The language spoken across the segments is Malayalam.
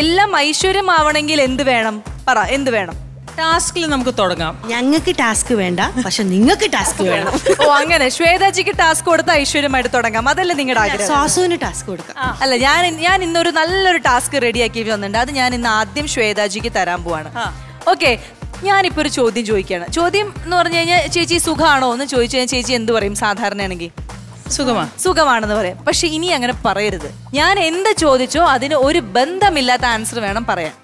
എല്ലാം ഐശ്വര്യമാവണമെങ്കിൽ എന്ത് വേണം? പറ എന്ത് വേണം? ടാസ്കിൽ നമുക്ക് തുടങ്ങാം. ഞങ്ങൾക്ക് ടാസ്ക് വേണ്ട പക്ഷെ നിങ്ങൾക്ക് ടാസ്ക് വേണം. ഓ അങ്ങനെ. ശ്വേതാജിക്ക് ടാസ്ക് കൊടുത്ത് ഐശ്വര്യമായിട്ട് തുടങ്ങാം. അതല്ലേ നിങ്ങളുടെ ആഗ്രഹം? സാസുവിന് ടാസ്ക് കൊടുക്കാം. അല്ല ഞാൻ ഞാൻ ഇന്നൊരു നല്ലൊരു ടാസ്ക് റെഡിയാക്കി വന്നിട്ടുണ്ട്. അത് ഞാൻ ഇന്ന് ആദ്യം ശ്വേതാജിക്ക് തരാൻ പോവാണ്. ഓക്കെ ഞാനിപ്പോ ഒരു ചോദ്യം ചോദിക്കുകയാണ്. ചോദ്യം എന്ന് പറഞ്ഞു കഴിഞ്ഞാൽ ചേച്ചി സുഖമാണോ എന്ന് ചോദിച്ചു കഴിഞ്ഞാൽ ചേച്ചി എന്ത് പറയും? സാധാരണയാണെങ്കിൽ. സുഖമാ. സുഖമാണെന്ന് പറയാം. പക്ഷെ ഇനി അങ്ങനെ പറയരുത്. ഞാൻ എന്ത് ചോദിച്ചോ അതിന് ഒരു ബന്ധമില്ലാത്ത ആൻസർ വേണം പറയാൻ.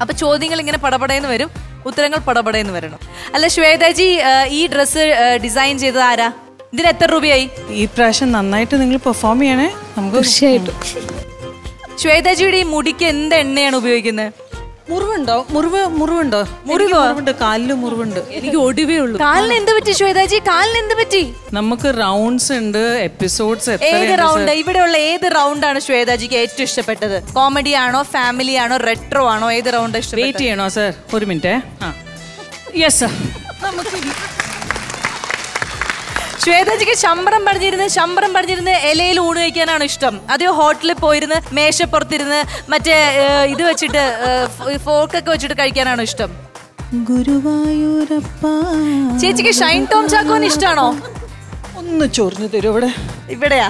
അപ്പൊ ചോദ്യങ്ങൾ ഇങ്ങനെ പടപടയെന്ന് വരും. ഉത്തരങ്ങൾ പടപടയെന്ന് വരണം. അല്ല ശ്വേതാജി ഈ ഡ്രസ് ഡിസൈൻ ചെയ്തത് ആരാ? ഇതിന് എത്ര രൂപയായി? ഈ പ്രാവശ്യം നന്നായിട്ട് നിങ്ങൾ പെർഫോം ചെയ്യണേ. നമുക്ക് തീർച്ചയായിട്ടും. ശ്വേതാജിയുടെ ഈ മുടിക്ക് എന്ത് എണ്ണയാണ് ഉപയോഗിക്കുന്നത്? മുറിവുണ്ടോ? മുറിവ് മുറിവുണ്ടോ? മുറിവ്? മുറിവുണ്ട്. കാലിൽ മുറിവുണ്ട്. എനിക്ക് ഒടിവേ ഉള്ളൂ. കാലിന് എന്ത് പറ്റി ശ്വേതാജി? കാലിന് എന്ത് പറ്റി? നമുക്ക് റൗണ്ട്സ് ഉണ്ട് എപ്പിസോഡ്സ് ഏത് റൗണ്ട് ഇവിടെയുള്ള ഏത് റൗണ്ട് ആണ് ശ്വേതാജിക്ക് ഏറ്റവും ഇഷ്ടപ്പെട്ടത്? കോമഡി ആണോ ഫാമിലി ആണോ റെട്രോ ആണോ? ഏത് റൗണ്ട് വെയിറ്റ് ചെയ്യണോ സർ ഒരു മിനിറ്റ് യെസ് സർ നമുക്ക് ശ്വേതാജിക്ക് ശമ്പളം പറഞ്ഞിരുന്ന് ശമ്പളം പറഞ്ഞിരുന്ന് ഇലയിൽ ഊണ് കഴിക്കാനാണ് ഇഷ്ടം. അതെയോ ഹോട്ടലിൽ പോയിരുന്ന് മേശപ്പുറത്തിരുന്ന് മറ്റേ ഇത് വെച്ചിട്ട് ഫോർക്കൊക്കെ വെച്ചിട്ട് കഴിക്കാനാണ് ഇഷ്ടം. ഗുരുവായൂരപ്പ ചേച്ചിക്ക് ഷൈൻ ടോം ചാക്കോന് ഇഷ്ടമാണോ ഒന്ന് ചൊറിഞ്ഞു തരും ഇവിടെ? ഇവിടെയാ.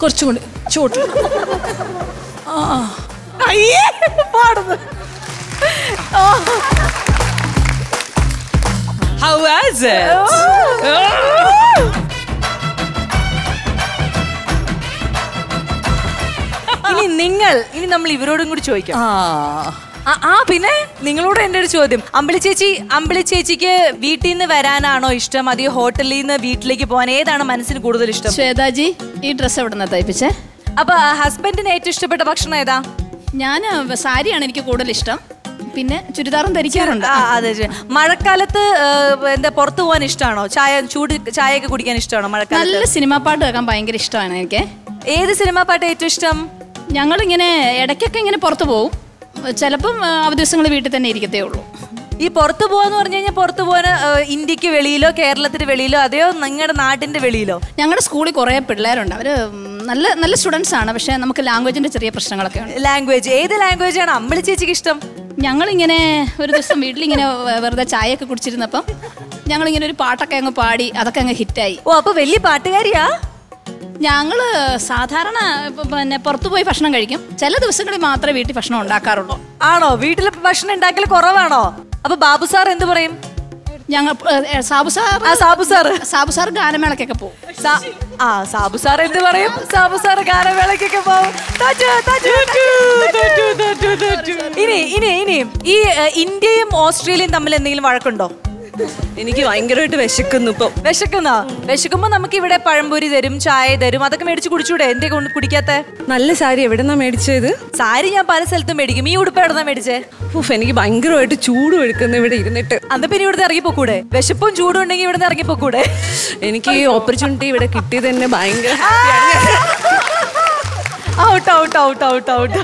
കുറച്ചും കൂടി ചോട്ട് അയ്യേ, പാടുന്നു. Oh, how Oh. ഇനി നിങ്ങൾ ഇനി നമ്മൾ ഇവരോടും കൂടി ചോദിക്കാം. ആ. പിന്നെ നിങ്ങളോട് എന്റെ ഒരു ചോദ്യം. അമ്പിളി ചേച്ചി അമ്പിളി ചേച്ചിക്ക് വീട്ടിൽ നിന്ന് വരാനാണോ ഇഷ്ടം? അതേ ഹോട്ടലിൽ നിന്ന് വീട്ടിലേക്ക് പോകാൻ ഏതാണ് മനസ്സിന് കൂടുതൽ ഇഷ്ടം? ശ്വേതാജി ഈ ഡ്രസ്സ് എവിടെ നിന്ന് തയ്പ്പിച്ചേ? അപ്പൊ ഹസ്ബൻഡിന് ഏറ്റവും ഇഷ്ടപ്പെട്ട ഭക്ഷണം ഏതാ? ഞാൻ സാരിയാണ് എനിക്ക് കൂടുതൽ ഇഷ്ടം. പിന്നെ ചുരിദാറും ധരിക്കാറുണ്ട്. ആ, അതെ മഴക്കാലത്ത് എന്താ പുറത്തു പോകാൻ ഇഷ്ടമാണോ ചായ ചൂട് ചായയൊക്കെ കുടിക്കാൻ ഇഷ്ടമാണോ മഴക്കാലത്ത്? നല്ല സിനിമാ പാട്ട് കേൾക്കാൻ ഭയങ്കര ഇഷ്ടമാണ് എനിക്ക്. ഏത് സിനിമാ പാട്ട് ഏറ്റവും ഇഷ്ടം? ഞങ്ങളിങ്ങനെ ഇടയ്ക്കൊക്കെ ഇങ്ങനെ പുറത്തു പോകും ചിലപ്പം അവധി ദിവസങ്ങൾ വീട്ടിൽ തന്നെ ഇരിക്കത്തേ ഉള്ളൂ. ഈ പുറത്തു പോകാന്ന് പറഞ്ഞു കഴിഞ്ഞാൽ പുറത്തു പോകാൻ ഇന്ത്യയ്ക്ക് വെളിയിലോ കേരളത്തിന് വെളിയിലോ അതെയോ നിങ്ങളുടെ നാട്ടിന്റെ വെളിയിലോ? ഞങ്ങളുടെ സ്കൂളിൽ കുറേ പിള്ളേരുണ്ട്. അവർ നല്ല നല്ല സ്റ്റുഡൻസ് ആണ്. പക്ഷെ നമുക്ക് ലാംഗ്വേജിന്റെ ചെറിയ പ്രശ്നങ്ങളൊക്കെ ഉണ്ട്. ലാംഗ്വേജ്. ഏത് ലാംഗ്വേജ് ആണ് അമ്പിളി ചേച്ചിക്ക് ഇഷ്ടം? ഞങ്ങളിങ്ങനെ ഒരു ദിവസം വീട്ടിലിങ്ങനെ വെറുതെ ചായയൊക്കെ കുടിച്ചിരുന്നപ്പം ഞങ്ങളിങ്ങനെ ഒരു പാട്ടൊക്കെ അങ്ങ് പാടി അതൊക്കെ അങ്ങ് ഹിറ്റായി. ഓ അപ്പൊ വലിയ പാട്ടുകാരിയാ? ഞങ്ങൾ സാധാരണ പിന്നെ പുറത്തു പോയി ഭക്ഷണം കഴിക്കും. ചില ദിവസങ്ങളിൽ മാത്രമേ വീട്ടിൽ ഭക്ഷണം ഉണ്ടാക്കാറുള്ളൂ. ആണോ? വീട്ടിലെ ഭക്ഷണം ഉണ്ടാക്കൽ കുറവാണോ? അപ്പൊ ബാബു സാർ എന്ത് പറയും? ഞങ്ങൾ Sabu sir Sabu sir Sabu sir ഗാനമേളക്കൊക്കെ പോകും ആ സാബു സാർ എന്ത് പറയും? സാബു സാർ ഗാനമേളക്കൊക്കെ പോകും. ഇനി ഇനി ഇനി ഈ ഇന്ത്യയും ഓസ്ട്രേലിയയും തമ്മിൽ എന്തെങ്കിലും വഴക്കുണ്ടോ? എനിക്ക് ഭയങ്കരമായിട്ട് വിശക്കുന്നു ഇപ്പൊ. വിശക്കുന്നോ? വിശക്കുമ്പോ നമുക്ക് ഇവിടെ പഴംപൊരി തരും ചായ തരും അതൊക്കെ മേടിച്ച് കുടിച്ചൂടെ? എന്റെ കൊണ്ട് കുടിക്കാത്ത? നല്ല സാരി എവിടെന്നാ മേടിച്ചത്? സാരി ഞാൻ പല സ്ഥലത്തും മേടിക്കും. ഈ ഉടുപ്പ് എവിടെന്നാ മേടിച്ചേ? ഉഫ് എനിക്ക് ഭയങ്കരമായിട്ട് ചൂട് എടുക്കുന്നു ഇവിടെ ഇരുന്നിട്ട്. അന്ന് പിന്നെ ഇവിടുന്ന് ഇറങ്ങിപ്പോക്കൂടെ വിശപ്പും ചൂടും ഉണ്ടെങ്കിൽ ഇവിടുന്ന് ഇറങ്ങിപ്പോക്കൂടെ എനിക്ക് ഈ ഓപ്പർച്യൂണിറ്റി ഇവിടെ കിട്ടിയത് തന്നെ ഭയങ്കര out out out out out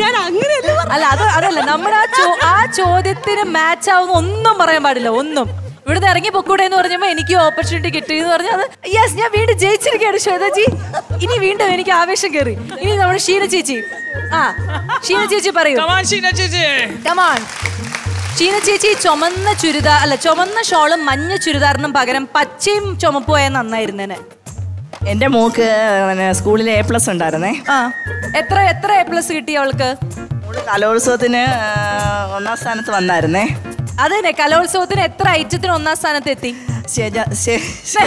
ഞാൻ അങ്ങനെയല്ല അല്ല അത് അതല്ല. നമ്മുടെ ആ ചോ ആ ചോദ്യത്തിന് മാച്ച് ആവുന്ന ഒന്നും പറയാൻ പാടില്ല. ഒന്നും. ഇവിടുന്ന് ഇറങ്ങി പൊക്കൂടെ എന്ന് പറഞ്ഞപ്പോ എനിക്ക് ഓപ്പർച്യൂണിറ്റി കിട്ടി എന്ന് പറഞ്ഞാൽ അത് യെസ് ഞാൻ വീണ്ടും ജയിച്ചിരിക്കുകയാണ് ശ്വേതാജി ഇനി വീണ്ടും എനിക്ക് ആവേശം കയറി. ഇനി നമ്മുടെ ഷീന ചേച്ചി. ആ ഷീന ചേച്ചി പറയൂ. കമാൺ ഷീന ചേച്ചി. ചുമന്ന ചുരിദാർ അല്ല ചുമന്ന ഷോളും മഞ്ഞ ചുരിദാറിനും പകരം പച്ചയും ചുമപ്പുമായ നന്നായിരുന്നേനെ. എന്റെ മോക്ക് സ്കൂളിൽ എ പ്ലസ് ഉണ്ടായിരുന്നേ. ആ എത്ര എത്ര എ പ്ലസ് കിട്ടി അവൾക്ക്? കലോത്സവത്തിന് ഒന്നാം സ്ഥാനത്ത് വന്നായിരുന്നേ. അതന്നെ കലോത്സവത്തിന് എത്ര ഐറ്റത്തിന് ഒന്നാം സ്ഥാനത്ത് എത്തി? ശ്വേത ശ്വേ- ശ്വേ-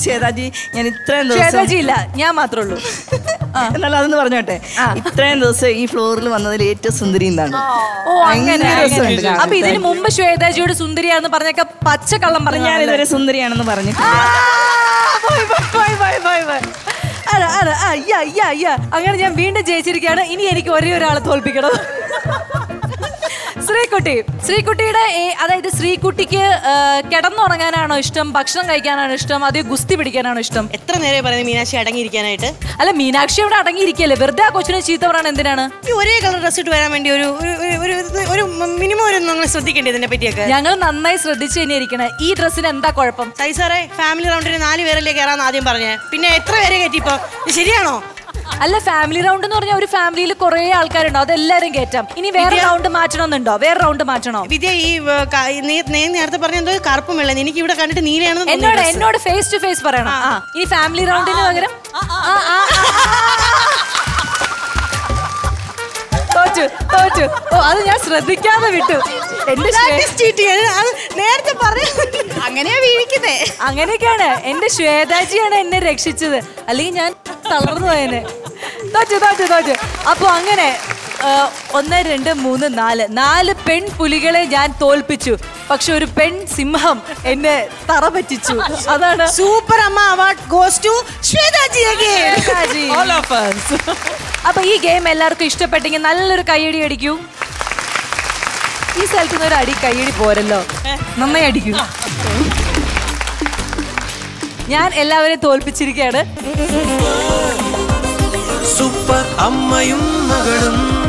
ശ്വേതാജി ഞാൻ ഇത്രയും ദിവസം ഇല്ല ഞാൻ മാത്രമേ ഉള്ളൂ. എന്നാലും അതൊന്ന് പറഞ്ഞോട്ടെ. ഇത്രയും ദിവസം ഈ ഫ്ലോറിൽ വന്നതിൽ ഏറ്റവും സുന്ദരി എന്താണ്? ഓ അങ്ങനെ. അപ്പൊ ഇതിന് മുമ്പ് ശ്വേതാജിയോട് സുന്ദരിയാന്ന് പറഞ്ഞൊക്കെ പച്ചക്കള്ളം കള്ളം പറഞ്ഞു ഞാൻ ഇതുവരെ സുന്ദരിയാണെന്ന് പറഞ്ഞു അങ്ങനെ ഞാൻ വീണ്ടും ജയിച്ചിരിക്കുകയാണ്. ഇനി എനിക്ക് ഒരേ ഒരാളെ തോൽപ്പിക്കണം. ശ്രീകുട്ടി. ശ്രീകുട്ടിയുടെ അതായത് ശ്രീകുട്ടിക്ക് കിടന്നുറങ്ങാനാണോ ഇഷ്ടം? ഭക്ഷണം കഴിക്കാനാണോ ഇഷ്ടം? അതോ ഗുസ്തി പിടിക്കാനാണോ ഇഷ്ടം? എത്ര നേരം പറയുന്നത് മീനാക്ഷി അടങ്ങിയിരിക്കാനായിട്ട്? അല്ല മീനാക്ഷി അവിടെ അടങ്ങിയിരിക്കല്ലേ വെറുതെ ആ കൊച്ചിനെ ചീത്ത പറയാൻ എന്തിനാണ്? ഈ ഒരേ കളർ ഡ്രസ് ഇട്ട് വരാൻ വേണ്ടി ഒരു ഒരു- ഒരു ഒരു- ഒരു മിനിമം ഒരു നമ്മൾ ശ്രദ്ധിക്കേണ്ടി ഇതിനെ പറ്റിയൊക്കെ. ഞങ്ങൾ നന്നായി ശ്രദ്ധിച്ചു തന്നെ ഇരിക്കണേ. ഈ ഡ്രസ്സിന് എന്താ കുഴപ്പം? സൈ സാറേ ഫാമിലി റൗണ്ടിന് നാല് പേരല്ലേ കയറാന്ന് ആദ്യം പറഞ്ഞേ. പിന്നെ എത്ര പേരെ കയറ്റി ഇപ്പൊ ശരിയാണോ? അല്ല ഫാമിലി റൗണ്ട് എന്ന് പറഞ്ഞാൽ ഒരു ഫാമിലിയിൽ കുറെ ആൾക്കാരുണ്ടോ. അതെല്ലാരും കയറ്റാം. ഇനി വേറെ റൗണ്ട് മാറ്റണമെന്നുണ്ടോ? വേറെ റൗണ്ട് മാറ്റണോ? വിദ്യ ഈ ക- നീ- നീ നേരത്തെ പറഞ്ഞ എന്തോ കറുപ്പും വെള്ളം എനിക്ക് ഇവിടെ കണ്ടിട്ട് നീലയാണെന്ന് എന്നോട് തോന്നുന്നു എന്നോട് ഫേസ് ടു ഫേസ് പറയണം. ആ. ഇനി ഫാമിലി റൗണ്ടിന് പകരം ആ, ആ, ആ, ആ. തോറ്റു തോറ്റു. ഓ അത് ഞാൻ ശ്രദ്ധിക്കാതെ വിട്ടു. എന്റെ ശ്വേ-. അത് നേരത്തെ പറയാ അങ്ങനെയാ വീഴിക്കുന്നേ. അങ്ങനെയൊക്കെയാണ്. എന്റെ ശ്വേതാജിയാണ് എന്നെ രക്ഷിച്ചത്. അല്ലെങ്കിൽ ഞാൻ തളർന്നു പോയേനെ. തോറ്റു തോറ്റു തോറ്റു. അപ്പൊ അങ്ങനെ ഒന്ന് രണ്ട് മൂന്ന് നാല്. നാല് പെൺ പുലികളെ ഞാൻ തോൽപ്പിച്ചു. പക്ഷെ ഒരു പെൺ സിംഹം എന്നെ തറ പറ്റിച്ചു അതാണ് സൂപ്പർ അമ്മ അവാർഡ് ഗോസ് ടു. അപ്പൊ ഈ ഗെയിം എല്ലാവർക്കും ഇഷ്ടപ്പെട്ടെങ്കിൽ നല്ലൊരു കൈയടി അടിക്കൂ. ഈ സ്ഥലത്തുനിന്ന് ഒരു അടി കൈയടി പോരല്ലോ. നന്നായി അടിക്കൂ. ഞാൻ എല്ലാവരെയും തോൽപ്പിച്ചിരിക്കുകയാണ് സൂപ്പർ അമ്മയും മകളും.